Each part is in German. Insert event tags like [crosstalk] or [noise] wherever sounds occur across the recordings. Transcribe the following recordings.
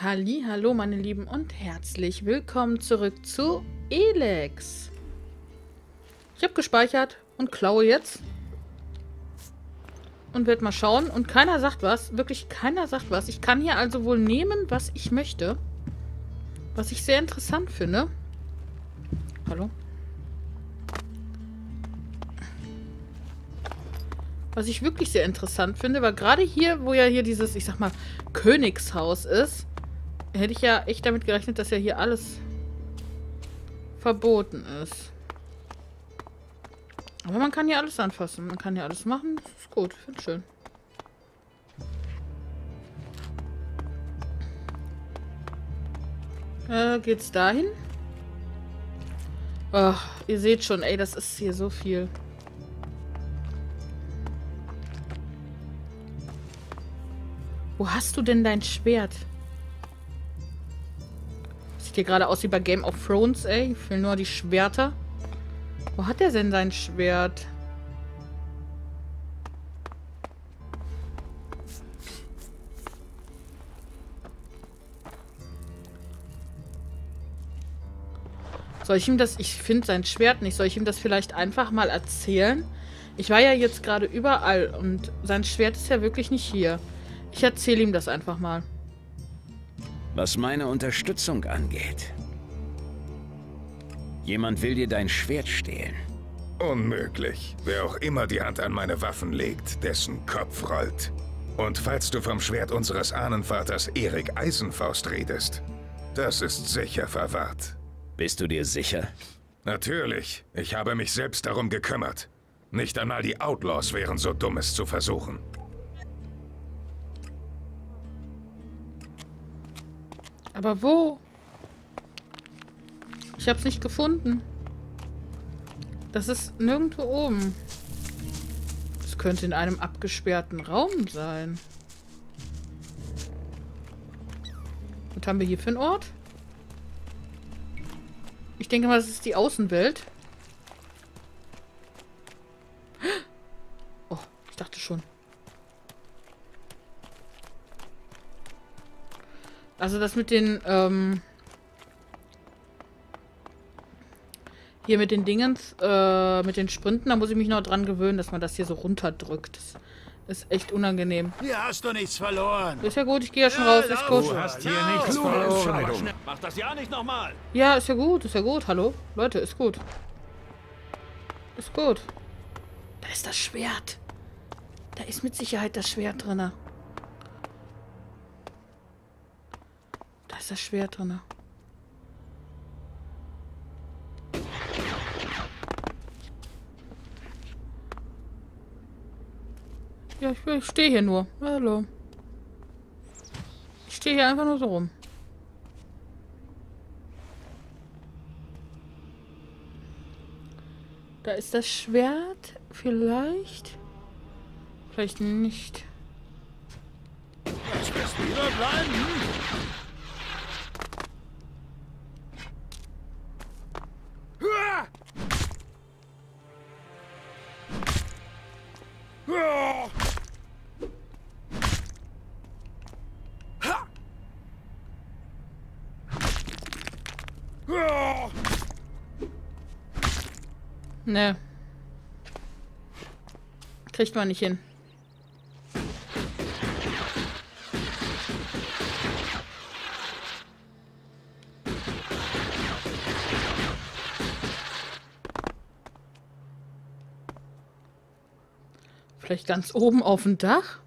Halli, hallo meine Lieben und herzlich willkommen zurück zu Elex. Ich habe gespeichert und klaue jetzt. Und werde mal schauen. Und keiner sagt was. Wirklich keiner sagt was. Ich kann hier also wohl nehmen, was ich möchte. Was ich sehr interessant finde. Hallo? Was ich wirklich sehr interessant finde, weil gerade hier, wo ja hier dieses, ich sag mal, Königshaus ist, hätte ich ja echt damit gerechnet, dass ja hier alles verboten ist. Aber man kann ja alles anfassen. Man kann ja alles machen. Das ist gut. Finde schön. Äh, geht's dahin? Oh, ihr seht schon, ey, das ist hier so viel. Wo hast du denn dein Schwert? Hier gerade aus wie bei Game of Thrones, ey. Ich will nur die Schwerter. Wo hat er denn sein Schwert? Soll ich ihm das... Ich finde sein Schwert nicht. Soll ich ihm das vielleicht einfach mal erzählen? Ich war ja jetzt gerade überall und sein Schwert ist ja wirklich nicht hier. Ich erzähle ihm das einfach mal. Was meine Unterstützung angeht. Jemand will dir dein Schwert stehlen. Unmöglich. Wer auch immer die Hand an meine Waffen legt, dessen Kopf rollt. Und falls du vom Schwert unseres Ahnenvaters Erik Eisenfaust redest, das ist sicher verwahrt. Bist du dir sicher? Natürlich. Ich habe mich selbst darum gekümmert. Nicht einmal die Outlaws wären so dumm, es zu versuchen. Aber wo? Ich hab's nicht gefunden. Das ist nirgendwo oben. Das könnte in einem abgesperrten Raum sein. Was haben wir hier für einen Ort? Ich denke mal, das ist die Außenwelt. Also das mit den, ähm, hier mit den Dingens, äh, mit den Sprinten, da muss ich mich noch dran gewöhnen, dass man das hier so runterdrückt. Das ist echt unangenehm. Hier hast du nichts verloren. Ist ja gut, ich gehe ja schon raus, ist gut. Du hast hier nichts verloren. Mach das ja nicht nochmal. Ja, ist ja gut, ist ja gut. Hallo? Leute, ist gut. Ist gut. Da ist das Schwert. Da ist mit Sicherheit das Schwert drin. Ist das Schwert drin. Ja, ich, ich stehe hier nur. Hallo. Ich stehe hier einfach nur so rum. Da ist das Schwert. Vielleicht. Vielleicht nicht. Jetzt bist wieder bleiben. Ne. Kriegt man nicht hin. Vielleicht ganz oben auf dem Dach?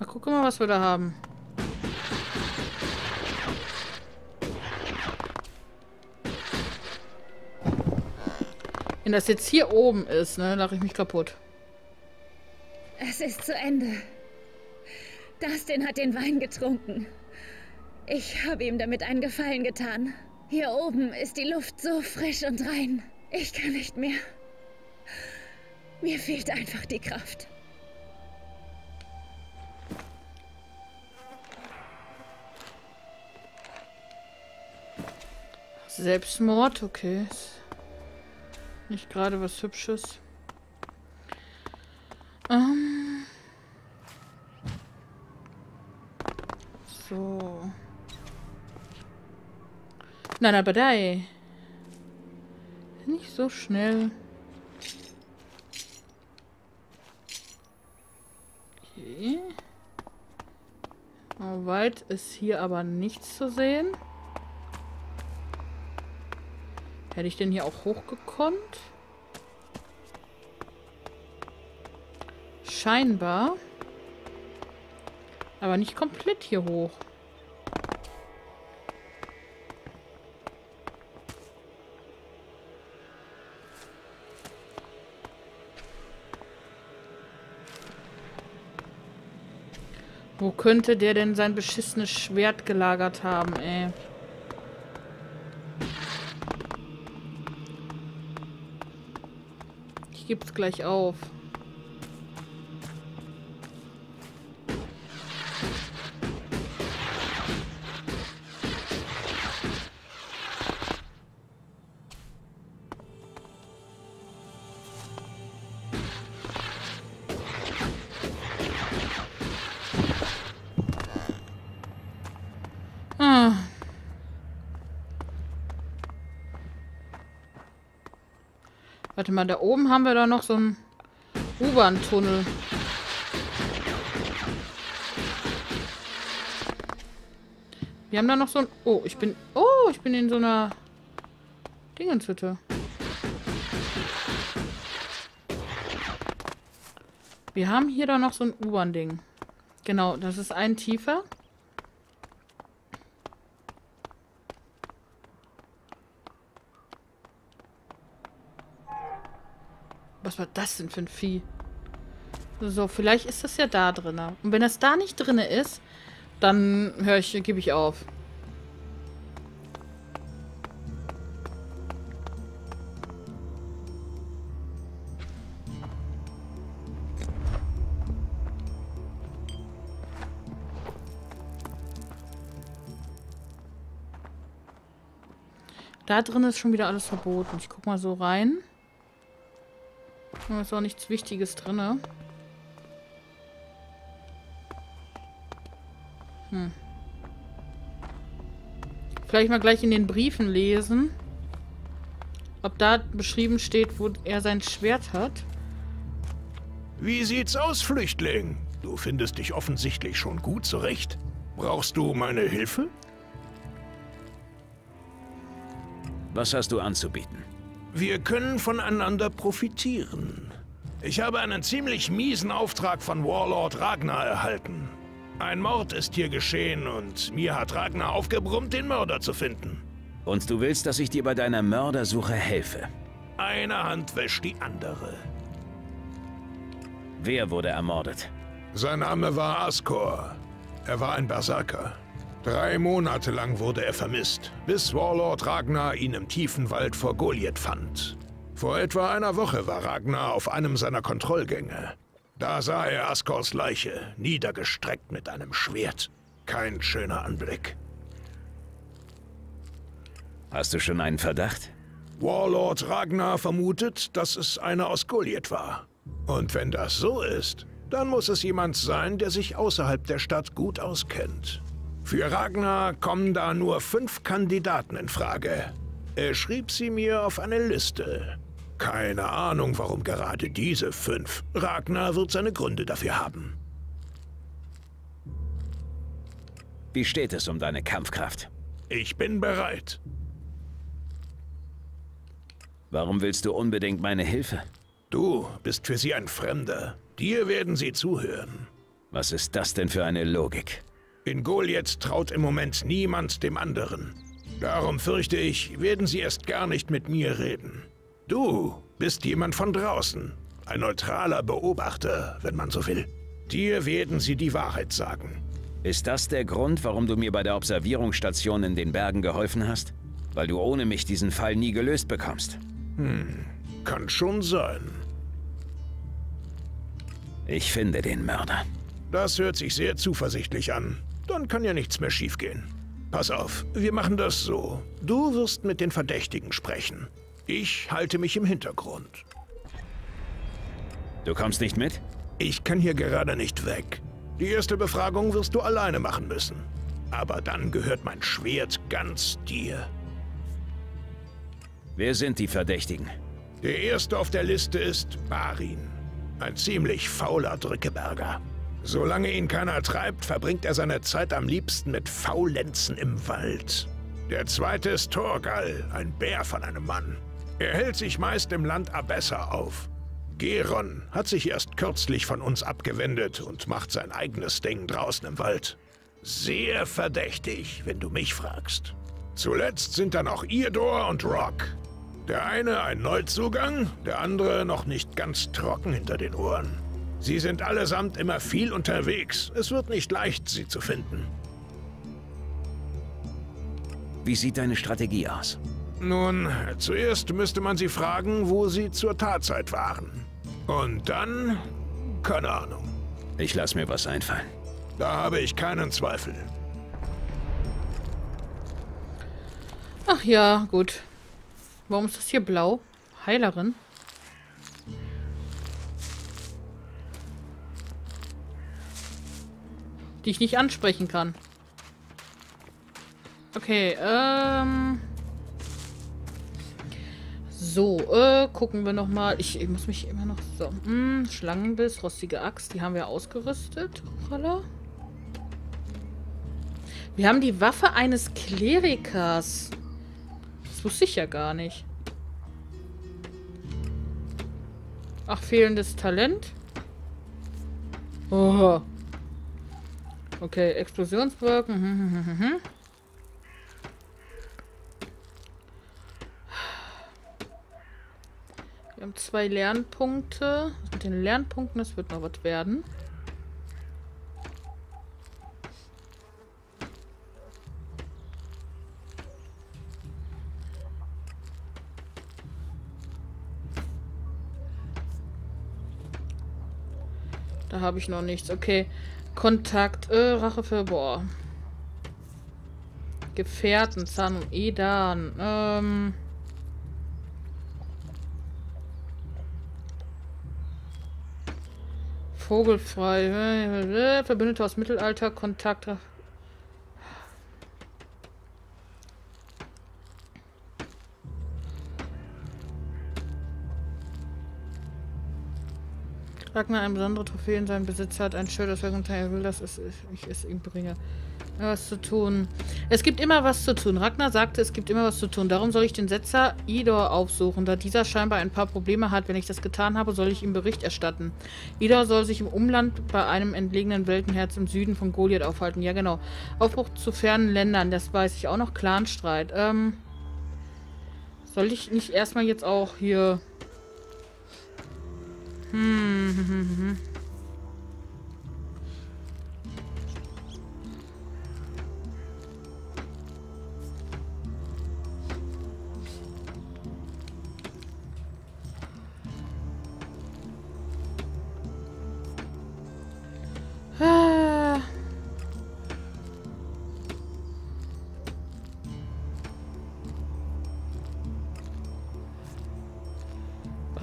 Na, guck mal, wir da haben. Wenn das jetzt hier oben ist, ne, lache ich mich kaputt. Es ist zu Ende. Dustin hat den Wein getrunken. Ich habe ihm damit einen Gefallen getan. Hier oben ist die Luft so frisch und rein. Ich kann nicht mehr. Mir fehlt einfach die Kraft. Selbstmord, okay. Nicht gerade was Hübsches. Ähm. So. Nein, aber da. Nicht so schnell. Okay. Weit ist hier aber nichts zu sehen. Hätte ich denn hier auch hochgekonnt? Scheinbar. Aber nicht komplett hier hoch. Wo könnte der denn sein beschissenes Schwert gelagert haben, ey? Ich geb's gleich auf. Mal, da oben haben wir da noch so einen U-Bahn-Tunnel. Wir haben da noch so ein... Oh, ich bin... Oh, ich bin in so einer... Dingenshütte. Wir haben hier da noch so ein U-Bahn-Ding. Genau, das ist ein tiefer. Was war das denn für ein Vieh? So, vielleicht ist das ja da drin. Und wenn das da nicht drin ist, dann höre ich, gebe ich auf. Da drin ist schon wieder alles verboten. Ich guck mal so rein. Da ist auch nichts Wichtiges drin. Hm. Vielleicht mal gleich in den Briefen lesen. Ob da beschrieben steht, wo er sein Schwert hat. Wie sieht's aus, Flüchtling? Du findest dich offensichtlich schon gut zurecht. Brauchst du meine Hilfe? Was hast du anzubieten? Wir können voneinander profitieren. Ich habe einen ziemlich miesen Auftrag von Warlord Ragnar erhalten. Ein Mord ist hier geschehen und mir hat Ragnar aufgebrummt, den Mörder zu finden. Und du willst, dass ich dir bei deiner Mördersuche helfe? Eine Hand wäscht die andere. Wer wurde ermordet? Sein Name war Askor. Er war ein Berserker. Drei Monate lang wurde er vermisst, bis Warlord Ragnar ihn im tiefen Wald vor Goliath fand. Vor etwa einer Woche war Ragnar auf einem seiner Kontrollgänge. Da sah er Askors Leiche, niedergestreckt mit einem Schwert. Kein schöner Anblick. Hast du schon einen Verdacht? Warlord Ragnar vermutet, dass es einer aus Goliath war. Und wenn das so ist, dann muss es jemand sein, der sich außerhalb der Stadt gut auskennt. Für Ragnar kommen da nur fünf Kandidaten in Frage. Er schrieb sie mir auf eine Liste. Keine Ahnung, warum gerade diese fünf. Ragnar wird seine Gründe dafür haben. Wie steht es um deine Kampfkraft? Ich bin bereit. Warum willst du unbedingt meine Hilfe? Du bist für sie ein Fremder. Dir werden sie zuhören. Was ist das denn für eine Logik? In Goliath traut im Moment niemand dem anderen. Darum fürchte ich, werden sie erst gar nicht mit mir reden. Du bist jemand von draußen. Ein neutraler Beobachter, wenn man so will. Dir werden sie die Wahrheit sagen. Ist das der Grund, warum du mir bei der Observierungsstation in den Bergen geholfen hast? Weil du ohne mich diesen Fall nie gelöst bekommst. Kann schon sein. Ich finde den Mörder. Das hört sich sehr zuversichtlich an. Dann kann ja nichts mehr schiefgehen. Pass auf, wir machen das so. Du wirst mit den Verdächtigen sprechen. Ich halte mich im Hintergrund. Du kommst nicht mit? Ich kann hier gerade nicht weg. Die erste Befragung wirst du alleine machen müssen. Aber dann gehört mein Schwert ganz dir. Wer sind die Verdächtigen? Der erste auf der Liste ist Barin. Ein ziemlich fauler Drückeberger. Solange ihn keiner treibt, verbringt er seine Zeit am liebsten mit Faulenzen im Wald. Der zweite ist Torgal, ein Bär von einem Mann. Er hält sich meist im Land Abessa auf. Geron hat sich erst kürzlich von uns abgewendet und macht sein eigenes Ding draußen im Wald. Sehr verdächtig, wenn du mich fragst. Zuletzt sind dann auch Irdor und Rock. Der eine ein Neuzugang, der andere noch nicht ganz trocken hinter den Ohren. Sie sind allesamt immer viel unterwegs. Es wird nicht leicht, sie zu finden. Wie sieht deine Strategie aus? Nun, zuerst müsste man sie fragen, wo sie zur Tatzeit waren. Und dann... keine Ahnung. Ich lass mir was einfallen. Da habe ich keinen Zweifel. Ach ja, gut. Warum ist das hier blau? Heilerin? Die ich nicht ansprechen kann. Okay, ähm... So, äh, gucken wir nochmal. Ich, ich muss mich immer noch... So, hm, Schlangenbiss, rostige Axt, die haben wir ausgerüstet. Hoppala. Wir haben die Waffe eines Klerikers. Das wusste ich ja gar nicht. Ach, fehlendes Talent. Oh. Okay, Explosionswirken. Hm, hm, hm, hm. Wir haben zwei Lernpunkte. Mit den Lernpunkten, das wird noch was werden. Da habe ich noch nichts. Okay. Kontakt. Äh, Rache für... Boah. Gefährten. Zahn und Edan. Ähm... Vogelfrei. Verbündete aus Mittelalter. Kontakt. Ragnar eine besondere Trophäe in seinem Besitz hat. Ein Schild, das er will, dass ich es ihm bringe. Was zu tun. Es gibt immer was zu tun. Ragnar sagte, es gibt immer was zu tun. Darum soll ich den Setzer Idor aufsuchen. Da dieser scheinbar ein paar Probleme hat, wenn ich das getan habe, soll ich ihm Bericht erstatten. Idor soll sich im Umland bei einem entlegenen Weltenherz im Süden von Goliath aufhalten. Ja, genau. Aufbruch zu fernen Ländern, das weiß ich auch noch. Clanstreit. Ähm, soll ich nicht erstmal jetzt auch hier... Was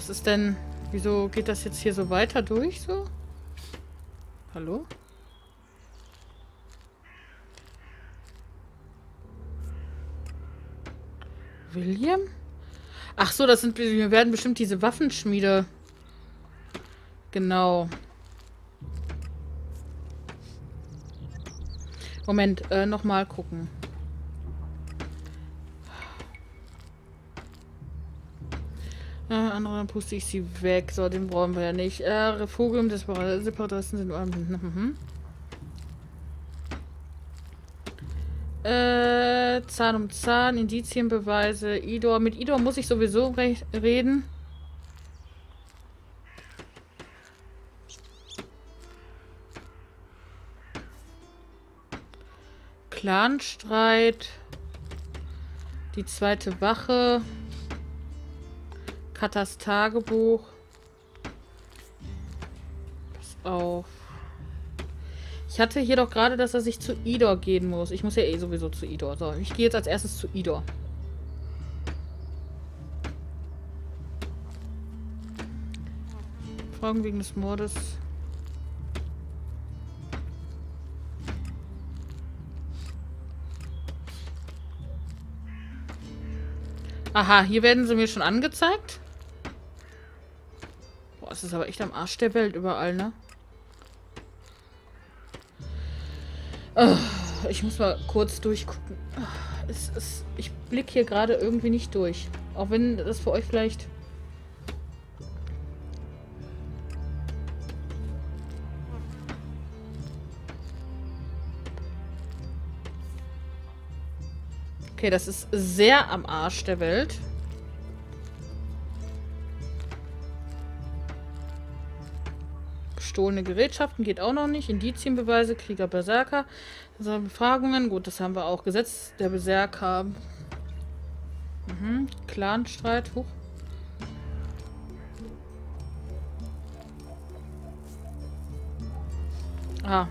ist denn... Wieso geht das jetzt hier so weiter durch so? Hallo? William? Ach so, das sind wir werden bestimmt diese Waffenschmiede. Genau. Moment, äh, nochmal gucken. Andere dann puste ich sie weg. So, den brauchen wir ja nicht. Äh, Refugium des Separatisten sind... Mhm. Äh, Zahn um Zahn, Indizienbeweise, Idor. Mit Idor muss ich sowieso re reden. Clanstreit. Die zweite Wache. Katas Tagebuch. Pass auf. Ich hatte hier doch gerade, dass er sich zu Idor gehen muss. Ich muss ja eh sowieso zu Idor. So, ich gehe jetzt als erstes zu Idor. Fragen wegen des Mordes. Aha, hier werden sie mir schon angezeigt. Es ist aber echt am Arsch der Welt überall, ne? Oh, ich muss mal kurz durchgucken. Oh, es, es, ich blicke hier gerade irgendwie nicht durch. Auch wenn das für euch vielleicht... Okay, das ist sehr am Arsch der Welt. Gestohlene Gerätschaften geht auch noch nicht. Indizienbeweise, Krieger, Berserker. Also Befragungen, gut, das haben wir auch. Gesetz der Berserker. Mhm. Clanstreit, hoch. Ah,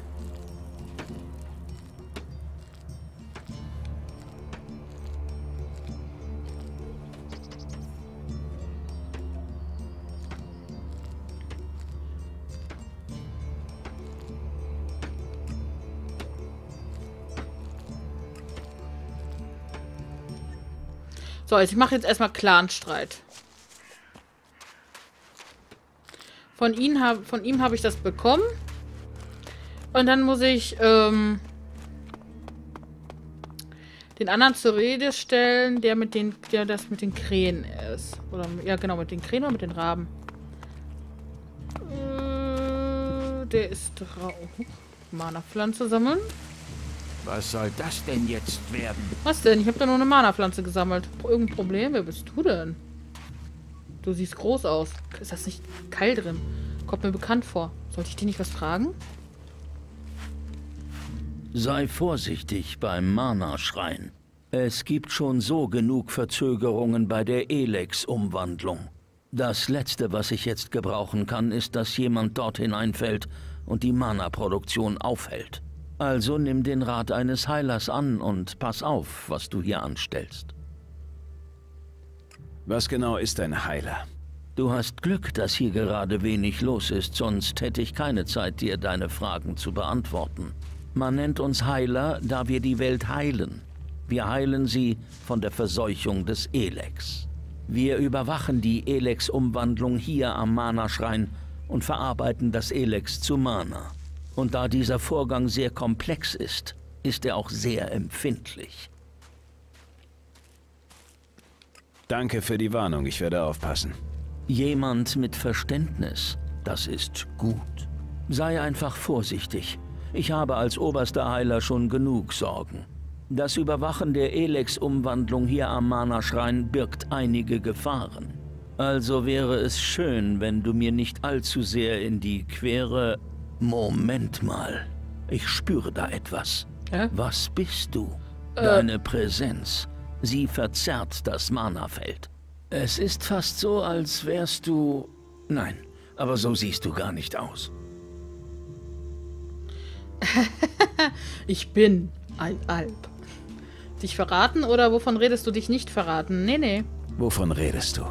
So, ich mache jetzt erstmal Clanstreit. Von, ihn hab, von ihm habe ich das bekommen. Und dann muss ich ähm, den anderen zur Rede stellen, der mit den, der das mit den Krähen ist. Oder ja genau, mit den Krähen oder mit den Raben. Äh, der ist drauf. Mana-Pflanze sammeln. Was soll das denn jetzt werden? Was denn? Ich habe da nur eine Mana-Pflanze gesammelt. Irgendein Problem? Wer bist du denn? Du siehst groß aus. Ist das nicht Keil drin? Kommt mir bekannt vor. Sollte ich dir nicht was fragen? Sei vorsichtig beim Mana-Schrein. Es gibt schon so genug Verzögerungen bei der Elex-Umwandlung. Das Letzte, was ich jetzt gebrauchen kann, ist, dass jemand dort hineinfällt und die Mana-Produktion aufhält. Also nimm den Rat eines Heilers an und pass auf, was du hier anstellst. Was genau ist ein Heiler? Du hast Glück, dass hier gerade wenig los ist, sonst hätte ich keine Zeit, dir deine Fragen zu beantworten. Man nennt uns Heiler, da wir die Welt heilen. Wir heilen sie von der Verseuchung des Elex. Wir überwachen die Elex-Umwandlung hier am Mana-Schrein und verarbeiten das Elex zu Mana. Und da dieser Vorgang sehr komplex ist, ist er auch sehr empfindlich. Danke für die Warnung, ich werde aufpassen. Jemand mit Verständnis, das ist gut. Sei einfach vorsichtig. Ich habe als oberster Heiler schon genug Sorgen. Das Überwachen der Elex-Umwandlung hier am Mana-Schrein birgt einige Gefahren. Also wäre es schön, wenn du mir nicht allzu sehr in die Quere Moment mal. Ich spüre da etwas. Hä? Was bist du? Äh. Deine Präsenz. Sie verzerrt das Mana-Feld. Es ist fast so, als wärst du... Nein, aber so siehst du gar nicht aus. [laughs] Ich bin ein Alp. Dich verraten oder wovon redest du dich nicht verraten? Nee, nee. Wovon redest du?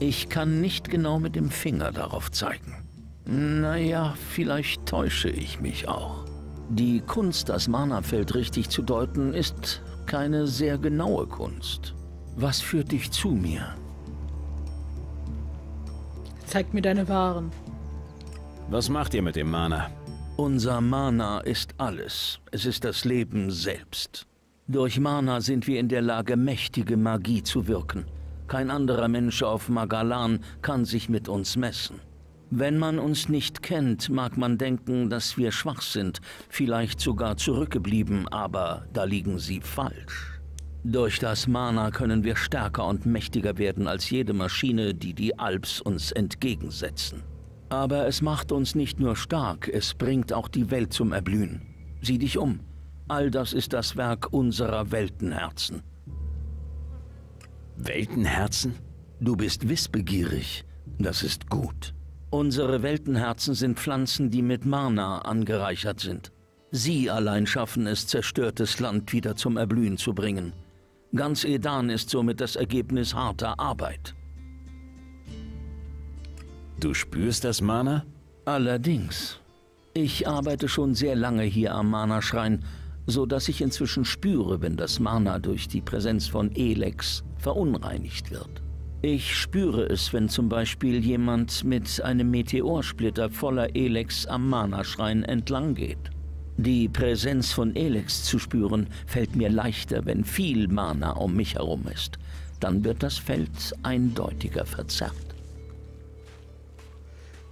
Ich kann nicht genau mit dem Finger darauf zeigen. Naja, vielleicht täusche ich mich auch. Die Kunst, das Mana-Feld richtig zu deuten, ist keine sehr genaue Kunst. Was führt dich zu mir? Zeig mir deine Waren. Was macht ihr mit dem Mana? Unser Mana ist alles. Es ist das Leben selbst. Durch Mana sind wir in der Lage, mächtige Magie zu wirken. Kein anderer Mensch auf Magalan kann sich mit uns messen. Wenn man uns nicht kennt, mag man denken, dass wir schwach sind, vielleicht sogar zurückgeblieben, aber da liegen sie falsch. Durch das Mana können wir stärker und mächtiger werden als jede Maschine, die die Alps uns entgegensetzen. Aber es macht uns nicht nur stark, es bringt auch die Welt zum Erblühen. Sieh dich um. All das ist das Werk unserer Weltenherzen. Weltenherzen? Du bist wissbegierig. Das ist gut. Unsere Weltenherzen sind Pflanzen, die mit Mana angereichert sind. Sie allein schaffen es, zerstörtes Land wieder zum Erblühen zu bringen. Ganz Edan ist somit das Ergebnis harter Arbeit. Du spürst das Mana? Allerdings. Ich arbeite schon sehr lange hier am Mana-Schrein, so dass ich inzwischen spüre, wenn das Mana durch die Präsenz von Elex verunreinigt wird. Ich spüre es, wenn zum Beispiel jemand mit einem Meteorsplitter voller Elex am Mana-Schrein entlang geht. Die Präsenz von Elex zu spüren, fällt mir leichter, wenn viel Mana um mich herum ist. Dann wird das Feld eindeutiger verzerrt.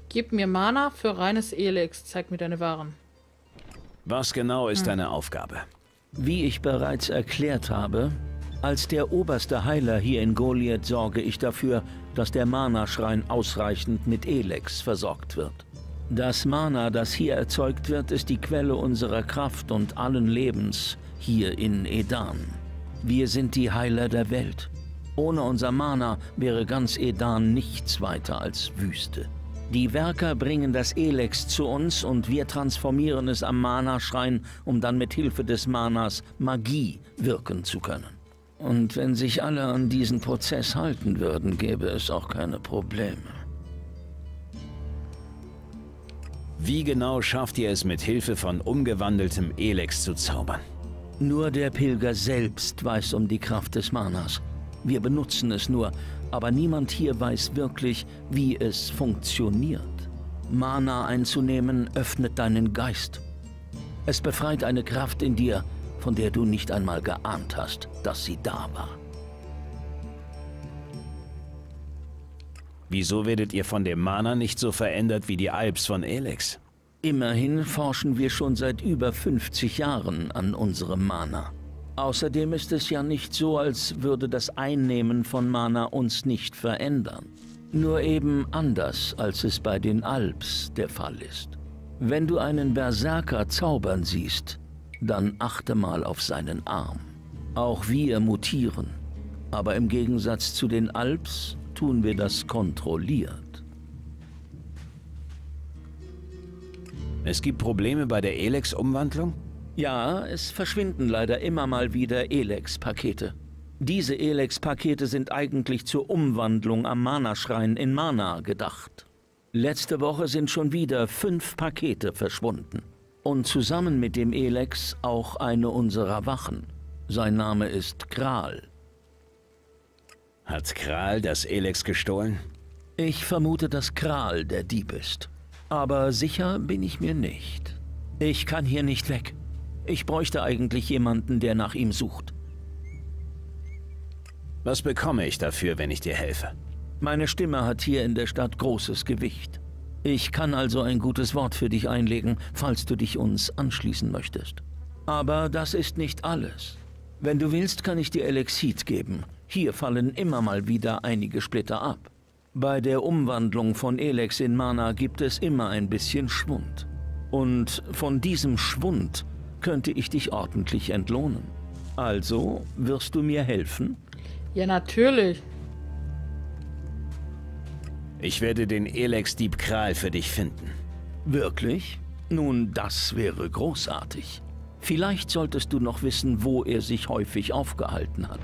Gib mir Mana für reines Elex. Zeig mir deine Waren. Was genau ist deine Aufgabe? Wie ich bereits erklärt habe, als der oberste Heiler hier in Goliath sorge ich dafür, dass der Mana-Schrein ausreichend mit Elex versorgt wird. Das Mana, das hier erzeugt wird, ist die Quelle unserer Kraft und allen Lebens hier in Edan. Wir sind die Heiler der Welt. Ohne unser Mana wäre ganz Edan nichts weiter als Wüste. Die Werker bringen das Elex zu uns und wir transformieren es am Mana-Schrein, um dann mit Hilfe des Manas Magie wirken zu können. Und wenn sich alle an diesen Prozess halten würden, gäbe es auch keine Probleme. Wie genau schafft ihr es mit Hilfe von umgewandeltem Elex zu zaubern? Nur der Pilger selbst weiß um die Kraft des Manas. Wir benutzen es nur, aber niemand hier weiß wirklich, wie es funktioniert. Mana einzunehmen öffnet deinen Geist. Es befreit eine Kraft in dir, von der du nicht einmal geahnt hast, dass sie da war. Wieso werdet ihr von dem Mana nicht so verändert wie die Alps von Elex? Immerhin forschen wir schon seit über 50 Jahren an unserem Mana. Außerdem ist es ja nicht so, als würde das Einnehmen von Mana uns nicht verändern. Nur eben anders, als es bei den Alps der Fall ist. Wenn du einen Berserker zaubern siehst, dann achte mal auf seinen Arm. Auch wir mutieren. Aber im Gegensatz zu den Alps tun wir das kontrolliert. Es gibt Probleme bei der Elex-Umwandlung? Ja, es verschwinden leider immer mal wieder Elex-Pakete. Diese Elex-Pakete sind eigentlich zur Umwandlung am Mana-Schrein in Mana gedacht. Letzte Woche sind schon wieder fünf Pakete verschwunden. Und zusammen mit dem Elex auch eine unserer Wachen. Sein Name ist Kral. Hat Kral das Elex gestohlen? Ich vermute, dass Kral der Dieb ist. Aber sicher bin ich mir nicht. Ich kann hier nicht weg. Ich bräuchte eigentlich jemanden, der nach ihm sucht. Was bekomme ich dafür, wenn ich dir helfe? Meine Stimme hat hier in der Stadt großes Gewicht. Ich kann also ein gutes Wort für dich einlegen, falls du dich uns anschließen möchtest. Aber das ist nicht alles. Wenn du willst, kann ich dir Elexit geben. Hier fallen immer mal wieder einige Splitter ab. Bei der Umwandlung von Elex in Mana gibt es immer ein bisschen Schwund. Und von diesem Schwund könnte ich dich ordentlich entlohnen. Also, wirst du mir helfen? Ja, natürlich. Ich werde den Elex-Dieb Kral für dich finden. Wirklich? Nun, das wäre großartig. Vielleicht solltest du noch wissen, wo er sich häufig aufgehalten hat.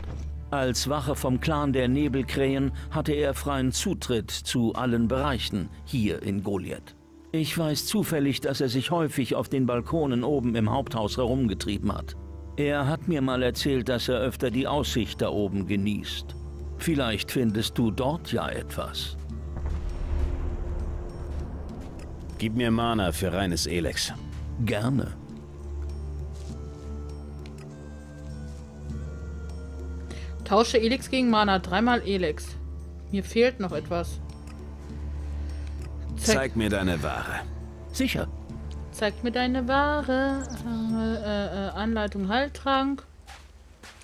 Als Wache vom Clan der Nebelkrähen hatte er freien Zutritt zu allen Bereichen hier in Goliath. Ich weiß zufällig, dass er sich häufig auf den Balkonen oben im Haupthaus herumgetrieben hat. Er hat mir mal erzählt, dass er öfter die Aussicht da oben genießt. Vielleicht findest du dort ja etwas. Gib mir Mana für reines Elex. Gerne. Tausche Elex gegen Mana. Dreimal Elex. Mir fehlt noch etwas. Zeig, Zeig mir deine Ware. Sicher. Zeig mir deine Ware. Äh, äh, äh, Anleitung Heiltrank.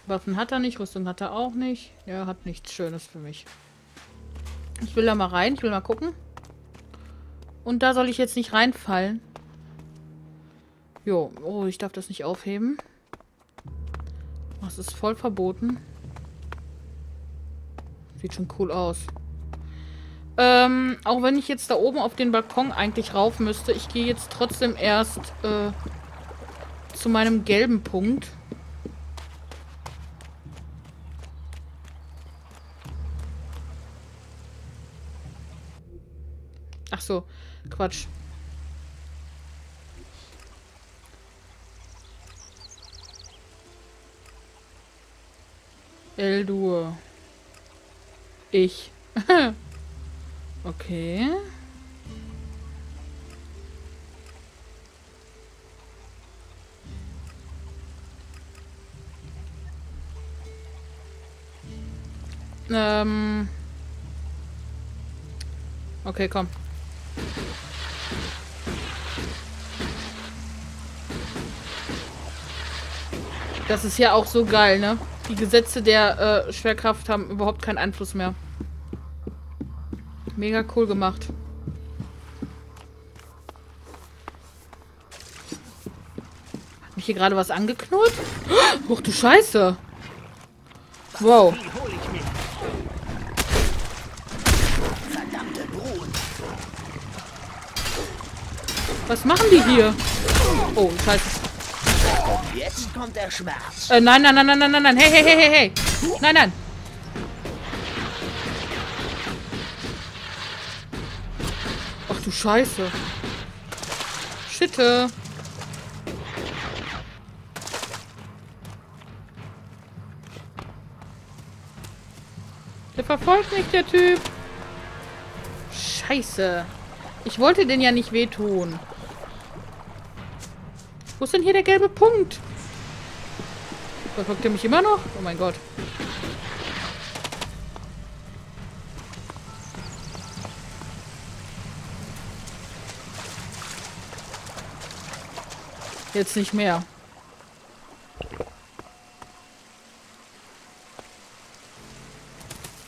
Waffen hat er nicht, Rüstung hat er auch nicht. Er hat nichts Schönes für mich. Ich will da mal rein, ich will mal gucken. Und da soll ich jetzt nicht reinfallen. Jo, oh, ich darf das nicht aufheben. Das ist voll verboten. Sieht schon cool aus. Ähm, auch wenn ich jetzt da oben auf den Balkon eigentlich rauf müsste, ich gehe jetzt trotzdem erst äh, zu meinem gelben Punkt. Ach so, Quatsch. Eldur. Ich. [laughs] okay. Ähm. Okay, komm. Das ist ja auch so geil, ne? Die Gesetze der äh, Schwerkraft haben überhaupt keinen Einfluss mehr. Mega cool gemacht. Hat mich hier gerade was angeknurrt? [gasps] Huch, du Scheiße. Wow. Was machen die hier? Oh, scheiße. Kommt der Schmerz. Äh, nein, nein, nein, nein, nein, nein, nein. Hey, hey, hey, hey, hey. Nein, nein. Ach du Scheiße. Schitte. Der verfolgt mich, der Typ. Scheiße. Ich wollte den ja nicht wehtun. Wo ist denn hier der gelbe Punkt? Verfolgt er mich immer noch? Oh mein Gott. Jetzt nicht mehr.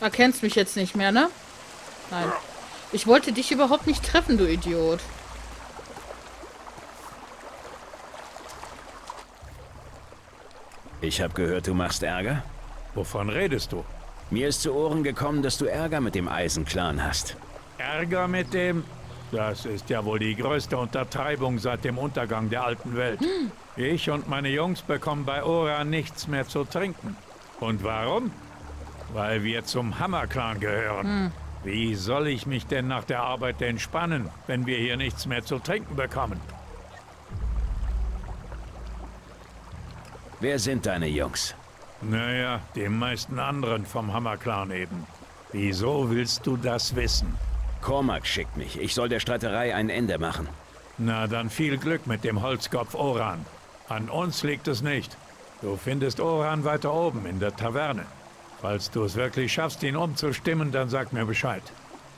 Erkennst mich jetzt nicht mehr, ne? Nein. Ich wollte dich überhaupt nicht treffen, du Idiot. Ich habe gehört, du machst Ärger. Wovon redest du? Mir ist zu Ohren gekommen, dass du Ärger mit dem Eisenclan hast. Ärger mit dem? Das ist ja wohl die größte Untertreibung seit dem Untergang der alten Welt. Ich und meine Jungs bekommen bei Ora nichts mehr zu trinken. Und warum? Weil wir zum Hammerclan gehören. Wie soll ich mich denn nach der Arbeit entspannen, wenn wir hier nichts mehr zu trinken bekommen? Wer sind deine Jungs? Naja, die meisten anderen vom Hammerclan eben. Wieso willst du das wissen? Cormac schickt mich. Ich soll der Streiterei ein Ende machen. Na, dann viel Glück mit dem Holzkopf Oran. An uns liegt es nicht. Du findest Oran weiter oben in der Taverne. Falls du es wirklich schaffst, ihn umzustimmen, dann sag mir Bescheid.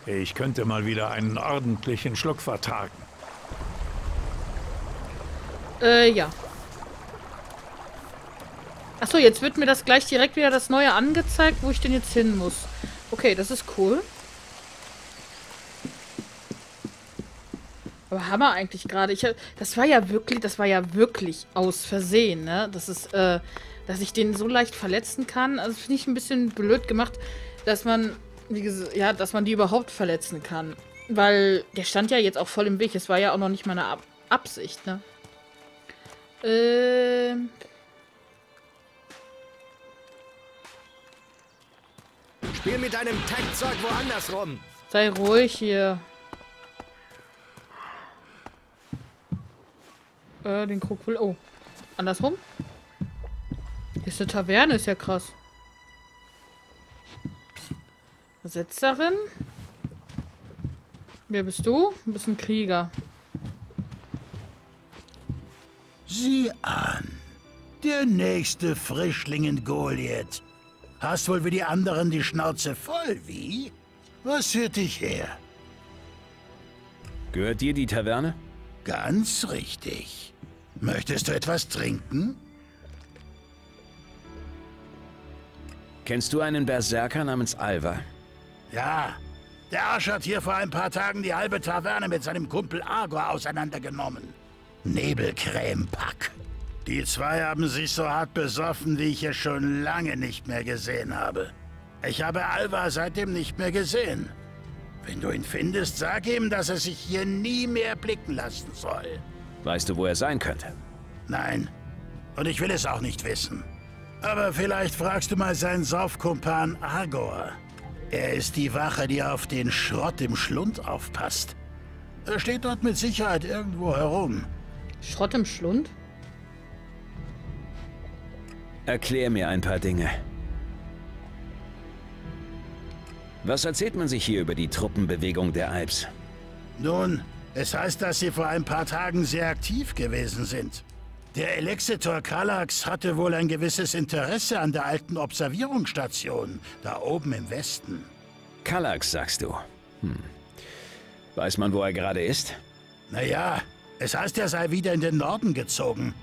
Ich könnte mal wieder einen ordentlichen Schluck vertragen. Äh, ja. Achso, jetzt wird mir das gleich direkt wieder das Neue angezeigt, wo ich denn jetzt hin muss. Okay, das ist cool. Aber Hammer eigentlich gerade. Ich, das war ja wirklich, das war ja wirklich aus Versehen, ne? Das ist, äh, dass ich den so leicht verletzen kann. Also finde ich ein bisschen blöd gemacht, dass man, wie gesagt, ja, dass man die überhaupt verletzen kann. Weil der stand ja jetzt auch voll im Weg. Es war ja auch noch nicht meine Ab Absicht, ne? Ähm. Spiel mit deinem Tankzeug woanders rum. Sei ruhig hier. Äh, den Krug will. Oh. Andersrum? Hier ist eine Taverne, ist ja krass. Darin? Wer bist du? Du bist ein Krieger. Sieh an. Der nächste Frischling in Goliath. Hast wohl wie die anderen die Schnauze voll, wie? Was führt dich her? Gehört dir die Taverne? Ganz richtig. Möchtest du etwas trinken? Kennst du einen Berserker namens Alva? Ja. Der Arsch hat hier vor ein paar Tagen die halbe Taverne mit seinem Kumpel Agor auseinandergenommen. Nebelcremepack. Die zwei haben sich so hart besoffen, wie ich es schon lange nicht mehr gesehen habe. Ich habe Alva seitdem nicht mehr gesehen. Wenn du ihn findest, sag ihm, dass er sich hier nie mehr blicken lassen soll. Weißt du, wo er sein könnte? Nein. Und ich will es auch nicht wissen. Aber vielleicht fragst du mal seinen Saufkumpan Agor. Er ist die Wache, die auf den Schrott im Schlund aufpasst. Er steht dort mit Sicherheit irgendwo herum. Schrott im Schlund? Erklär mir ein paar Dinge. Was erzählt man sich hier über die Truppenbewegung der Alps? Nun, es heißt, dass sie vor ein paar Tagen sehr aktiv gewesen sind. Der Elexitor Kallax hatte wohl ein gewisses Interesse an der alten Observierungsstation, da oben im Westen. Kallax, sagst du? Hm. Weiß man, wo er gerade ist? Naja, es heißt, er sei wieder in den Norden gezogen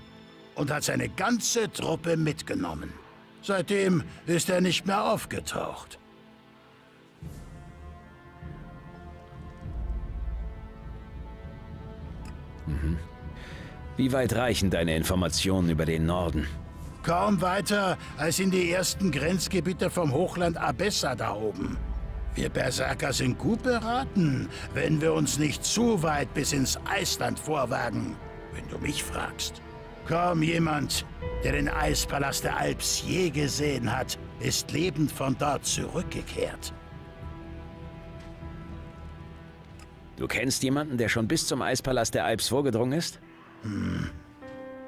und hat seine ganze Truppe mitgenommen. Seitdem ist er nicht mehr aufgetaucht. Mhm. Wie weit reichen deine Informationen über den Norden? Kaum weiter als in die ersten Grenzgebiete vom Hochland Abessa da oben. Wir Berserker sind gut beraten, wenn wir uns nicht zu weit bis ins Eisland vorwagen, wenn du mich fragst. Kaum jemand, der den Eispalast der Alps je gesehen hat, ist lebend von dort zurückgekehrt. Du kennst jemanden, der schon bis zum Eispalast der Alps vorgedrungen ist? Hm.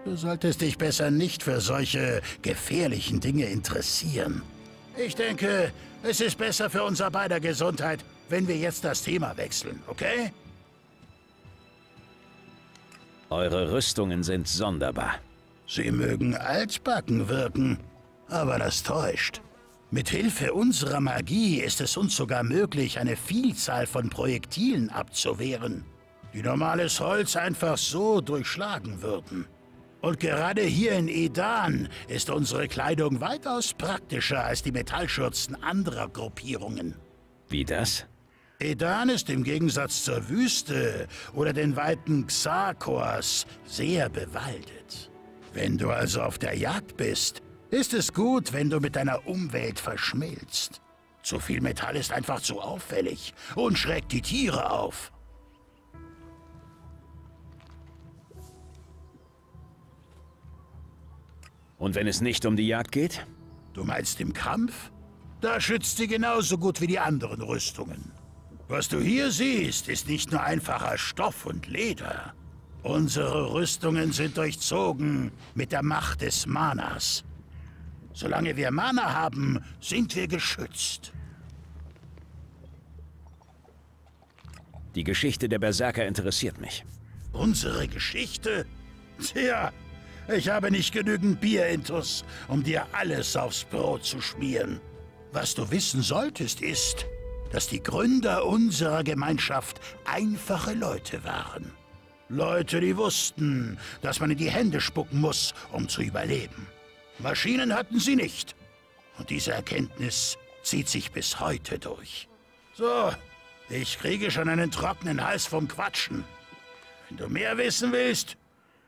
Du solltest dich besser nicht für solche gefährlichen Dinge interessieren. Ich denke, es ist besser für unser beider Gesundheit, wenn wir jetzt das Thema wechseln, okay? Eure Rüstungen sind sonderbar. Sie mögen altbacken wirken, aber das täuscht. Mit Hilfe unserer Magie ist es uns sogar möglich, eine Vielzahl von Projektilen abzuwehren, die normales Holz einfach so durchschlagen würden. Und gerade hier in Edan ist unsere Kleidung weitaus praktischer als die Metallschürzen anderer Gruppierungen. Wie das? Edan ist im Gegensatz zur Wüste oder den weiten Xarkors sehr bewaldet. Wenn du also auf der Jagd bist, ist es gut, wenn du mit deiner Umwelt verschmilzt. Zu viel Metall ist einfach zu auffällig und schreckt die Tiere auf. Und wenn es nicht um die Jagd geht? Du meinst im Kampf? Da schützt sie genauso gut wie die anderen Rüstungen. Was du hier siehst, ist nicht nur einfacher Stoff und Leder. Unsere Rüstungen sind durchzogen mit der Macht des Manas. Solange wir Mana haben, sind wir geschützt. Die Geschichte der Berserker interessiert mich. Unsere Geschichte? Tja, ich habe nicht genügend Bierintus, um dir alles aufs Brot zu schmieren. Was du wissen solltest, ist, dass die Gründer unserer Gemeinschaft einfache Leute waren. Leute, die wussten, dass man in die Hände spucken muss, um zu überleben. Maschinen hatten sie nicht. Und diese Erkenntnis zieht sich bis heute durch. So, ich kriege schon einen trockenen Hals vom Quatschen. Wenn du mehr wissen willst,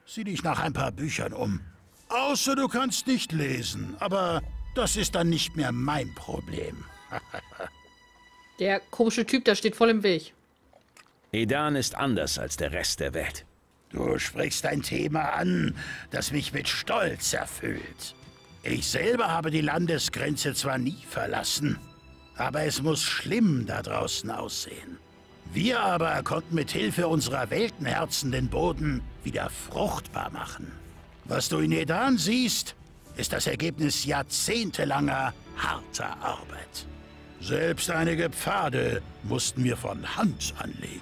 sieh dich nach ein paar Büchern um. Außer du kannst nicht lesen, aber das ist dann nicht mehr mein Problem. [laughs] der komische Typ, der steht voll im Weg. Edan ist anders als der Rest der Welt. Du sprichst ein Thema an, das mich mit Stolz erfüllt. Ich selber habe die Landesgrenze zwar nie verlassen, aber es muss schlimm da draußen aussehen. Wir aber konnten mit Hilfe unserer Weltenherzen den Boden wieder fruchtbar machen. Was du in Edan siehst, ist das Ergebnis jahrzehntelanger harter Arbeit. Selbst einige Pfade mussten wir von Hand anlegen.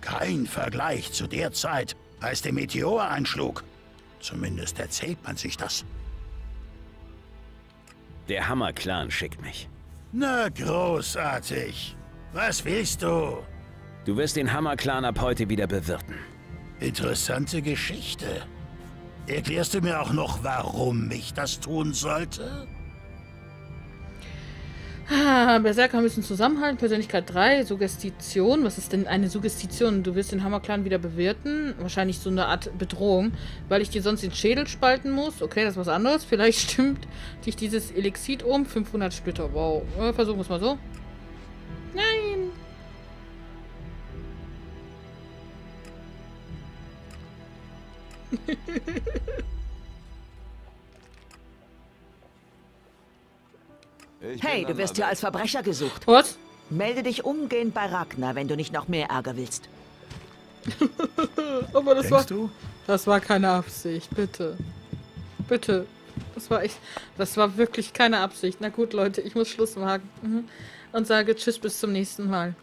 Kein Vergleich zu der Zeit, als der Meteor einschlug. Zumindest erzählt man sich das. Der Hammer-Clan schickt mich. Na, großartig. Was willst du? Du wirst den Hammer-Clan ab heute wieder bewirten. Interessante Geschichte. Erklärst du mir auch noch, warum ich das tun sollte? Ah, Berserker müssen zusammenhalten. Persönlichkeit 3, Suggestion. Was ist denn eine Suggestion? Du willst den Hammerclan wieder bewirten? Wahrscheinlich so eine Art Bedrohung, weil ich dir sonst den Schädel spalten muss. Okay, das ist was anderes. Vielleicht [laughs] stimmt dich dieses Elixid um. 500 Splitter. Wow. Versuchen wir es mal so. Nein. [laughs] hey, du wirst hier als Verbrecher gesucht. Was? Melde dich umgehend bei Ragnar, wenn du nicht noch mehr Ärger willst. [laughs] Aber das Denkst war, du? das war keine Absicht, bitte. Bitte. Das war echt, das war wirklich keine Absicht. Na gut, Leute, ich muss Schluss machen. Mhm. Und sage Tschüss bis zum nächsten Mal.